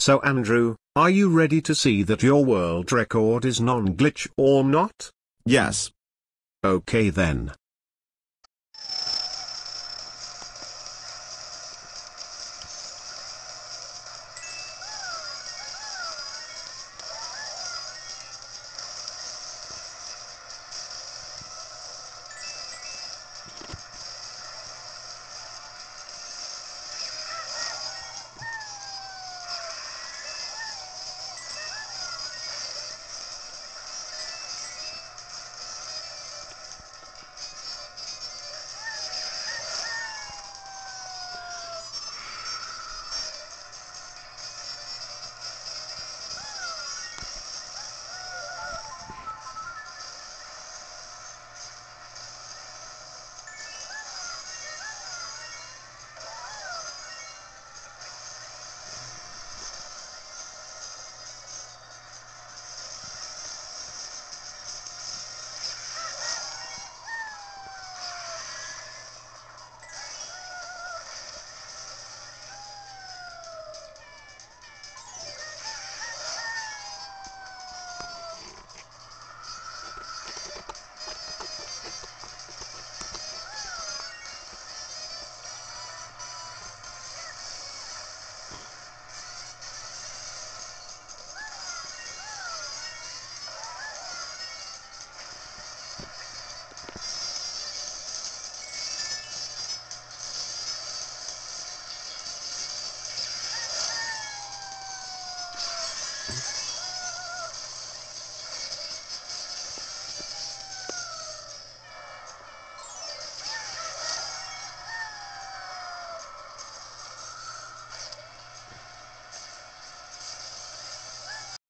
So Andrew, are you ready to see that your world record is non-glitch or not? Yes. Okay then.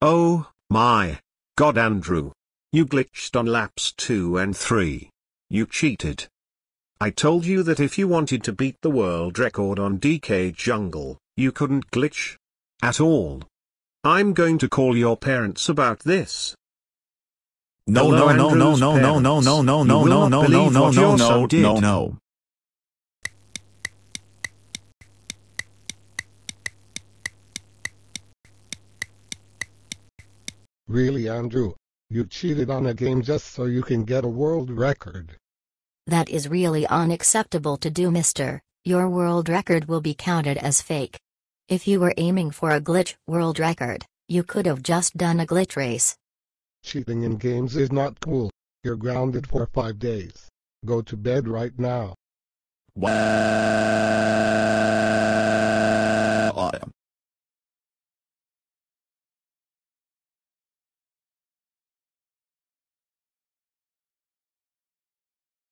Oh, my. God Andrew. You glitched on laps 2 and 3. You cheated. I told you that if you wanted to beat the world record on DK Jungle, you couldn't glitch. At all. I'm going to call your parents about this. No, no, no, no, no, no, no, no, no, no, no, no, no, believe no, what no, your no, son did. no, no. Really Andrew? You cheated on a game just so you can get a world record. That is really unacceptable to do, mister. Your world record will be counted as fake. If you were aiming for a glitch world record, you could have just done a glitch race. Cheating in games is not cool. You're grounded for five days. Go to bed right now. What?